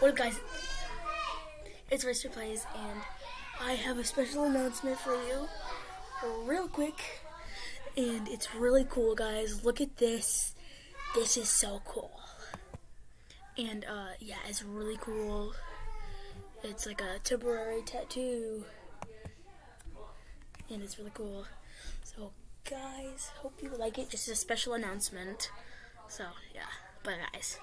What up, guys? It's Ryster Playz, and I have a special announcement for you, real quick. And it's really cool, guys. Look at this. This is so cool. And uh, yeah, it's really cool. It's like a temporary tattoo, and it's really cool. So, guys, hope you like it. Just a special announcement. So yeah, bye, guys.